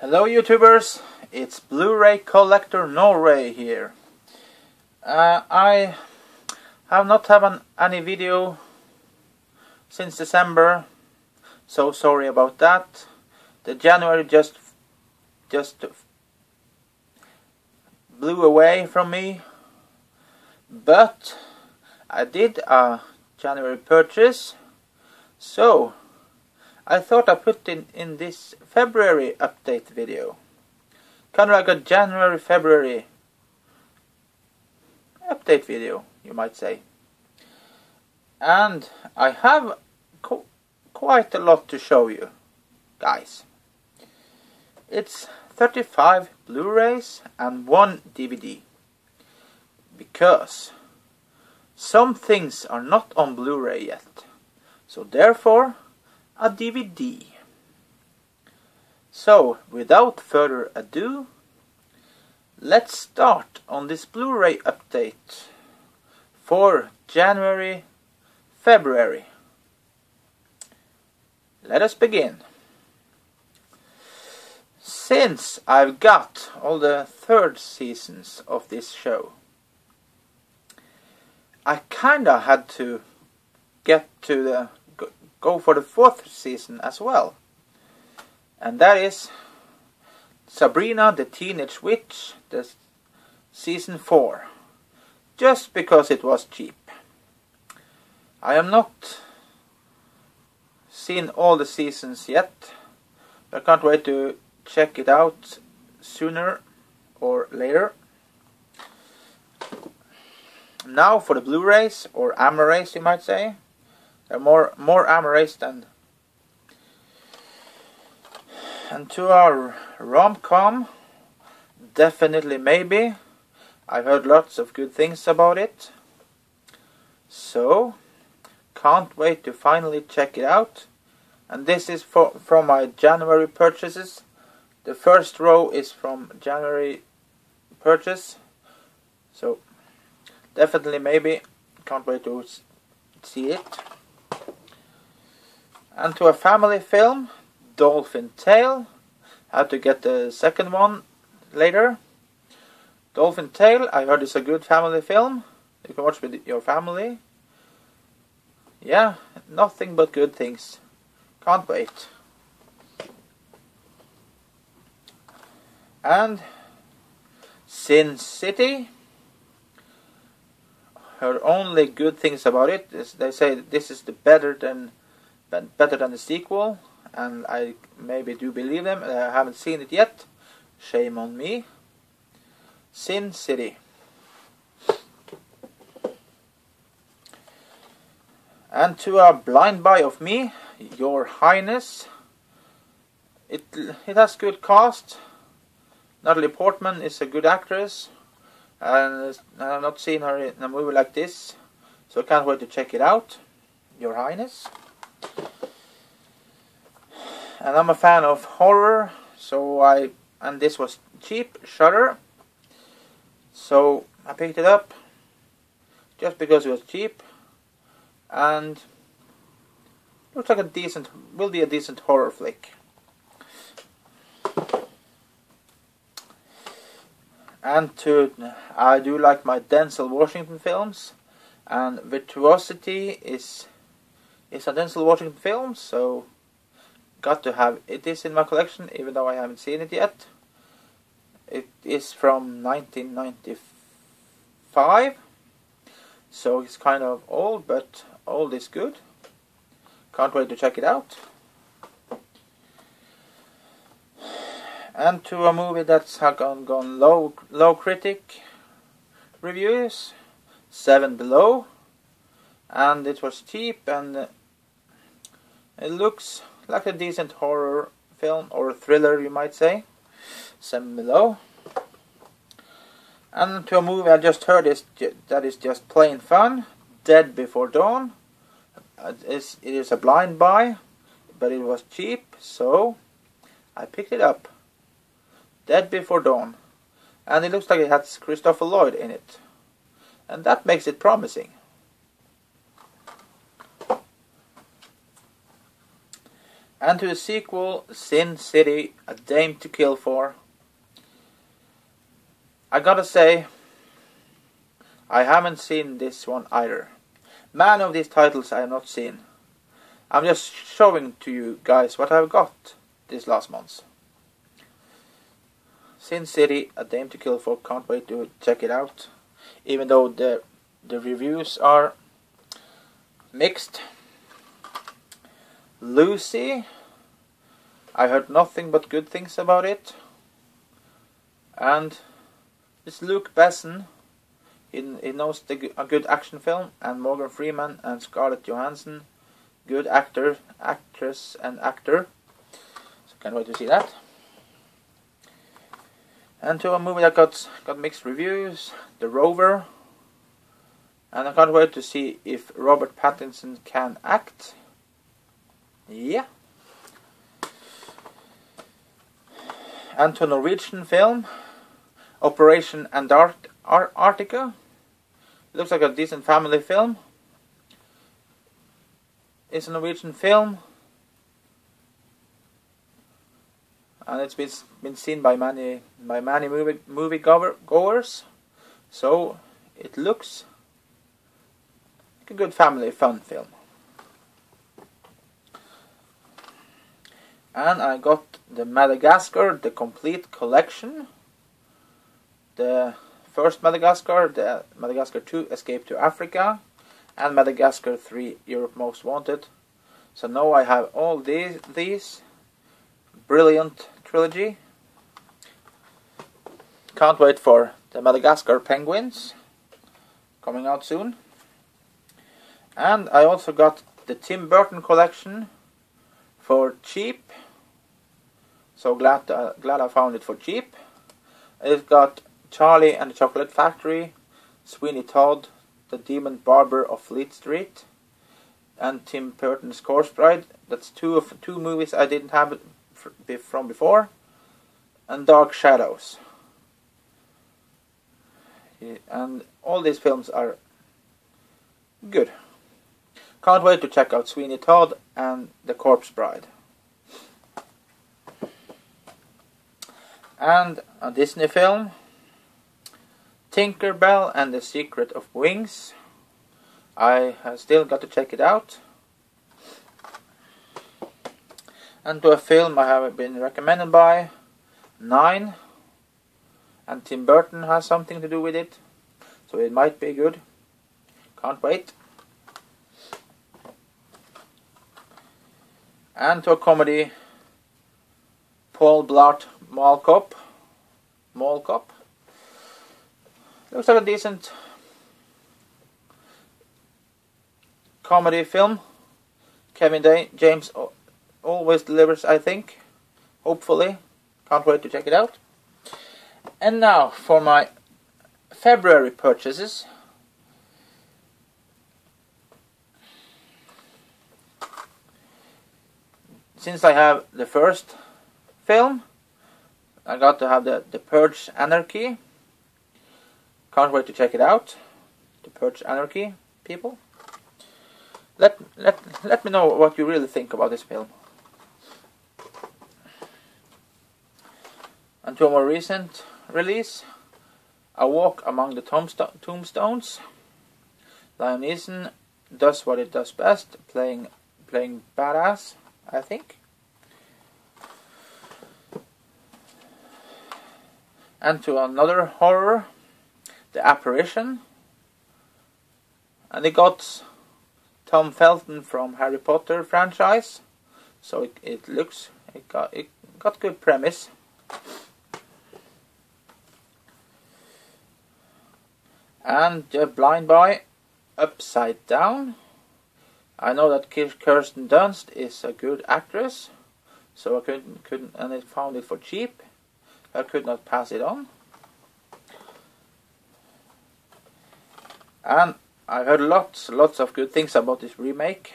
Hello YouTubers, it's Blu-ray Collector Norway here. Uh, I have not had an, any video since December, so sorry about that. The January just just blew away from me, but I did a January purchase, so I thought I put in in this February update video. Kind of like a January February update video, you might say. And I have qu quite a lot to show you, guys. It's 35 Blu-rays and one DVD. Because some things are not on Blu-ray yet. So therefore, a DVD. So, without further ado, let's start on this Blu-ray update for January, February. Let us begin. Since I've got all the third seasons of this show, I kinda had to get to the go for the fourth season as well. And that is Sabrina the Teenage Witch, the season 4. Just because it was cheap. I am not seen all the seasons yet. I can't wait to check it out sooner or later. Now for the Blu-rays or Amarays you might say. They're more more amorous than. And to our rom-com, definitely maybe. I've heard lots of good things about it. So, can't wait to finally check it out. And this is for, from my January purchases. The first row is from January purchase. So, definitely maybe. Can't wait to see it and to a family film, Dolphin Tale. How to get the second one later. Dolphin Tale, I heard it's a good family film. You can watch with your family. Yeah, nothing but good things. Can't wait. And Sin City. Heard only good things about it. They say this is the better than better than the sequel, and I maybe do believe them. I haven't seen it yet. Shame on me. Sin City. And to a blind buy of me, Your Highness. It it has good cast. Natalie Portman is a good actress, and I've not seen her in a movie like this, so I can't wait to check it out. Your Highness and I'm a fan of horror so I and this was cheap Shutter. so I picked it up just because it was cheap and looks like a decent will be a decent horror flick and to I do like my Denzel Washington films and Virtuosity is is a Denzel Washington film so got to have it is in my collection even though I haven't seen it yet. It is from 1995 so it's kind of old but old is good. Can't wait to check it out. And to a movie that's gone, gone low low critic reviews, Seven Below, and it was cheap and it looks like a decent horror film or thriller, you might say. Seven Below. And to a movie I just heard is that is just plain fun. Dead Before Dawn. Uh, it is a blind buy, but it was cheap, so I picked it up. Dead Before Dawn. And it looks like it has Christopher Lloyd in it. And that makes it promising. And to the sequel, Sin City, A Dame to Kill For. I gotta say, I haven't seen this one either. Man of these titles I have not seen. I'm just showing to you guys what I've got this last month. Sin City, A Dame to Kill For, can't wait to check it out. Even though the the reviews are mixed. Lucy, I heard nothing but good things about it. And it's Luc Besson. He, he knows the, a good action film, and Morgan Freeman and Scarlett Johansson, good actor, actress, and actor. So can't wait to see that. And to a movie that got got mixed reviews, The Rover. And I can't wait to see if Robert Pattinson can act. Yeah. And to Norwegian film, Operation Antart Arctica. Looks like a decent family film. It's a Norwegian film. And it's been, been seen by many by many movie movie goer, goers. So it looks like a good family fun film. And I got the Madagascar, the complete collection. The first Madagascar, the Madagascar 2, Escape to Africa, and Madagascar 3, Europe Most Wanted. So now I have all these, these brilliant trilogy. Can't wait for the Madagascar Penguins coming out soon. And I also got the Tim Burton collection for cheap. So glad uh, glad I found it for cheap. It's got Charlie and the Chocolate Factory, Sweeney Todd, The Demon Barber of Fleet Street, and Tim Burton's Corpse Bride. That's two of two movies I didn't have from before, and Dark Shadows. And all these films are good. Can't wait to check out Sweeney Todd and The Corpse Bride. And a Disney film, Tinker Bell and the Secret of Wings. I still got to check it out. And to a film I have been recommended by, Nine. And Tim Burton has something to do with it. So it might be good. Can't wait. And to a comedy, Paul Blart Mall Cop. Mall Cop. Looks like a decent comedy film. Kevin Day James always delivers, I think. Hopefully. Can't wait to check it out. And now for my February purchases. Since I have the first film, I got to have the, the Purge Anarchy. Can't wait to check it out. The Purge Anarchy, people. Let, let, let me know what you really think about this film. And to a more recent release, A Walk Among the Tombsto Tombstones. Liam Neeson does what it does best, playing playing badass, I think. And to another horror, The Apparition. And it got Tom Felton from Harry Potter franchise, so it, it looks it got it got good premise. And uh, Blind Boy Upside Down. I know that Kirsten Dunst is a good actress, so I couldn't, couldn't and I found it for cheap. I could not pass it on. And I heard lots, lots of good things about this remake.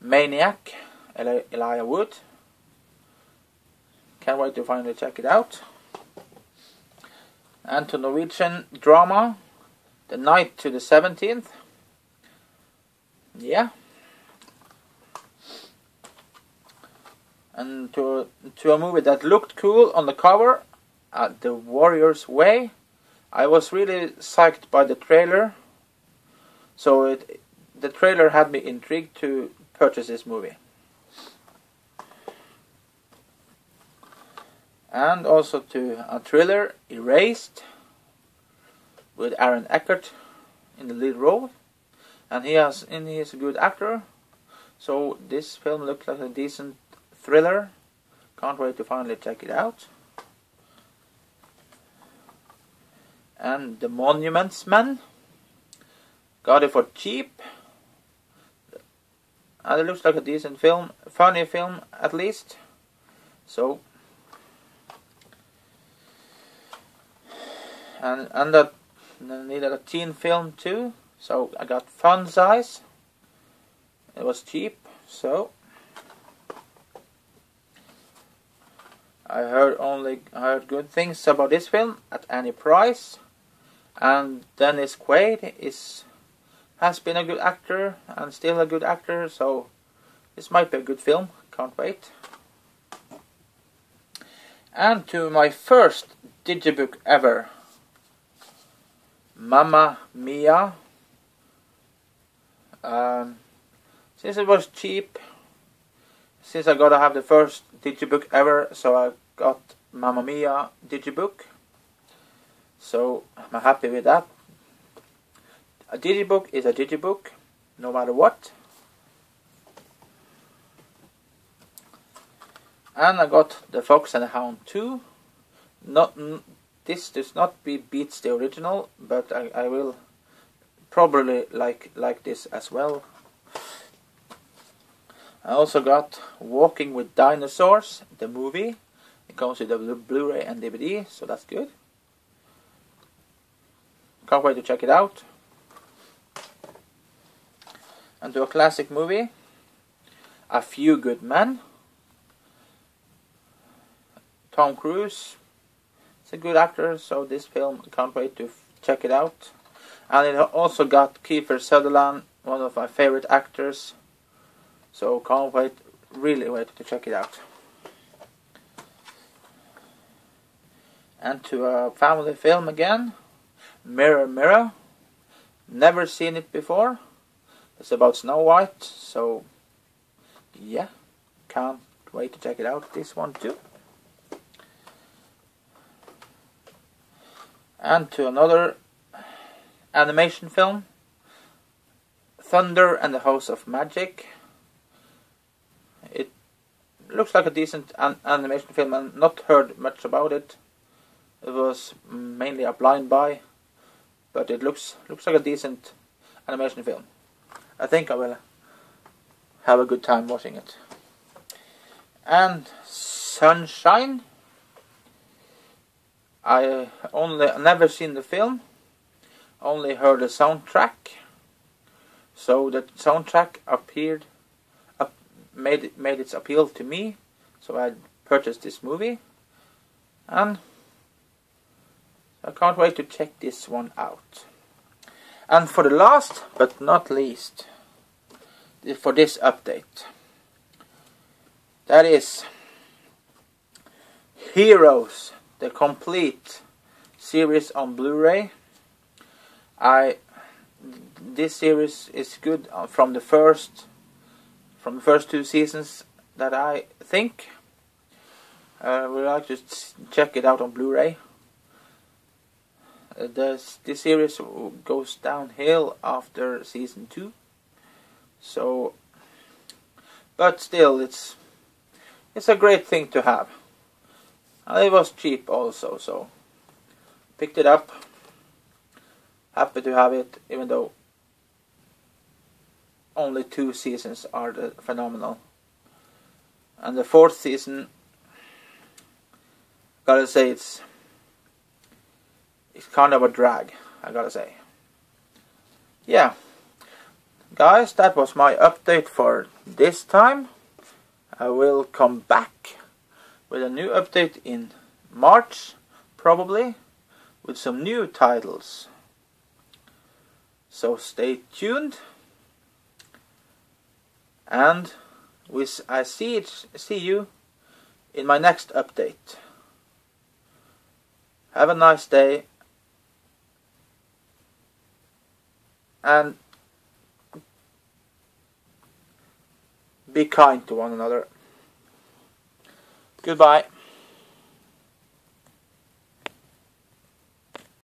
Maniac, Eli Elijah Wood. Can't wait to finally check it out and to Norwegian drama, The Night to the 17th. Yeah. And to to a movie that looked cool on the cover, uh, The Warrior's Way. I was really psyched by the trailer, so it the trailer had me intrigued to purchase this movie. And also to a thriller, Erased, with Aaron Eckhart in the lead role, and he has and he is a good actor. So this film looks like a decent thriller. Can't wait to finally check it out. And The Monuments Men. Got it for cheap. And it looks like a decent film. Funny film, at least. So. And, and that needed a teen film too. So I got Fun Size. It was cheap, so I heard only heard good things about this film at any price. And Dennis Quaid is has been a good actor and still a good actor, so this might be a good film. Can't wait. And to my first digibook ever, Mamma Mia. Um, since it was cheap, since I gotta have the first digibook ever, so I got Mamma Mia digibook. So I'm happy with that. A digibook is a digibook, no matter what. And I got the Fox and the Hound 2. Not this does not be beats the original, but I, I will probably like like this as well. I also got Walking with Dinosaurs, the movie. It comes with a Blu-ray and DVD, so that's good. Can't wait to check it out. And to a classic movie, A Few Good Men. Tom Cruise is a good actor, so this film, can't wait to check it out. And it also got Kiefer Sutherland, one of my favorite actors. So can't wait, really wait to check it out. And to a family film again, Mirror Mirror. Never seen it before. It's about Snow White, so yeah, can't wait to check it out. This one too. And to another animation film, Thunder and the House of Magic It looks like a decent an animation film and not heard much about it. It was mainly a blind buy, but it looks looks like a decent animation film. I think I will have a good time watching it. And Sunshine. I uh, only never seen the film, only heard the soundtrack. So the soundtrack appeared made made its appeal to me, so I purchased this movie, and I can't wait to check this one out. And for the last but not least, for this update, that is Heroes, the complete series on Blu-ray. I this series is good from the first from the first two seasons that I think. Uh, we'd like to check it out on Blu-ray. This, this series goes downhill after season two. So, but still, it's it's a great thing to have. And it was cheap also, so picked it up. Happy to have it, even though only two seasons are phenomenal. And the fourth season, gotta say it's it's kind of a drag. I gotta say. Yeah, guys, that was my update for this time. I will come back with a new update in March, probably, with some new titles. So stay tuned and we I see it see you in my next update. Have a nice day. And be kind to one another. Goodbye.